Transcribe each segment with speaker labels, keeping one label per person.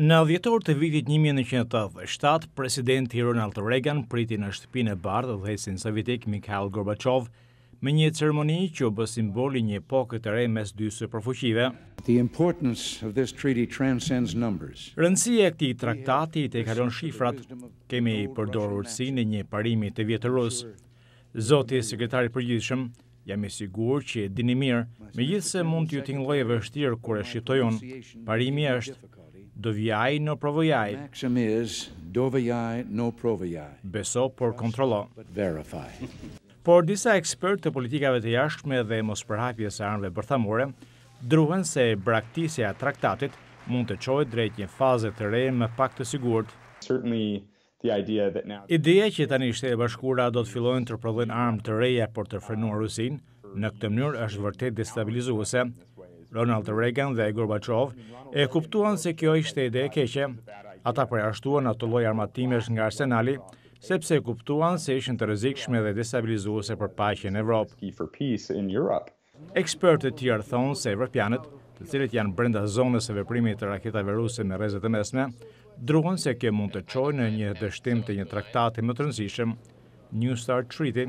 Speaker 1: Në dhjetor të vitit 1987, presidenti Ronald Reagan priti në Shtëpinë e Bardhë udhëheqësin sovjetik Mikhail Gorbachev me një ceremoni që u bë simbol i një epoke të re mes dy superfuqive. Rëndësia e këtij traktati i tejkalon shifrat. Kemi përdorur urtësinë e një parimi të vjetër rus. Zoti Sekretar i Përgjithshëm, Jam i sigurt që e dini mirë, megjithëse mund t'ju tingëllojë e vështirë kur e shqiptoj unë. Parimi është, Doveryai, no proveryai.
Speaker 2: Maxim is, Doveryai, no proveryai.
Speaker 1: Beso, por kontrollo.
Speaker 2: Trust, but verify.
Speaker 1: Por disa ekspertë të politikave të jashtme dhe mospërhapjes së armëve bërthamore druhen se braktisja e traktatit mund të çojë drejt një faze të re më pak të sigurt. Ideja që tani Shtetet e Bashkuara do të fillojnë të prodhojnë armë të reja për të frenuar Rusinë në këtë mënyrë është vërtet destabilizuese. Ronald Reagan dhe Gorbachev e kuptuan se kjo ishte ide e keqe. Ata përjashtuan ato lloj armatimesh nga arsenali, sepse e kuptuan se ishin të rrezikshme dhe destabilizuese për paqen në Evropë. Ekspertë të tjerë thonë se evropianët, të cilët janë brenda zonës së veprimit të raketave ruse me rreze të mesme, druhen se kjo mund të çojë në një dështim të një traktati më të rëndësishëm, New Start Treaty,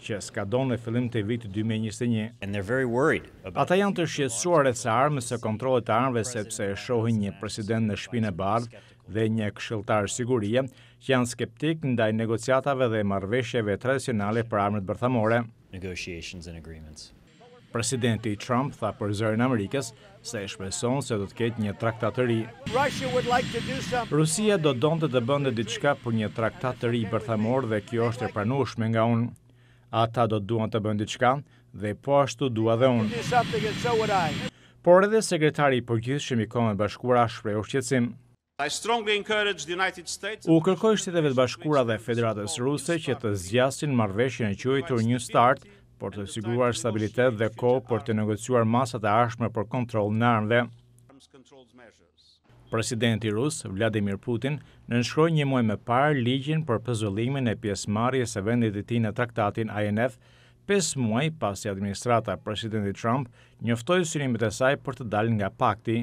Speaker 1: që skadon në fillim të vitit dy
Speaker 3: mijë e njëzet e një.
Speaker 1: Ata janë të shqetësuar rreth së armës së kontrollit të armëve sepse e shohin një president në Shtëpinë e Bardhë dhe një këshilltar sigurie që janë skeptikë ndaj negociatave dhe marrëveshjeve tradicionale për armët bërthamore.
Speaker 3: negotiations and agreements.
Speaker 1: Presidenti Trump tha për Zërin e Amerikës se shpreson se do të ketë një traktat të ri. Rusia do të donte të bënte diçka për një traktat të ri bërthamor dhe kjo është e pranueshme nga unë. Ata do të duan të bëjnë diçka dhe po ashtu dua dhe unë. Por edhe sekretari i Përgjithshëm i Kombeve të Bashkuara shprehu shqetësim. U kërkoj Shteteve të Bashkuara dhe Federatës Ruse që të zgjasin marrëveshjen e quajtur New Start për të siguruar stabilitet dhe kohë për të negociuar masat e ardhshme për kontrollin e armëve. Presidenti rus, Vladimir Putin, nënshkroi një muaj më parë ligjin për pezullimin e pjesëmarrjes së vendit të tij në traktatin INF, pesë muaj pasi administrata e Presidentit Trump njoftoi synimet e saj për të dalë nga pakti.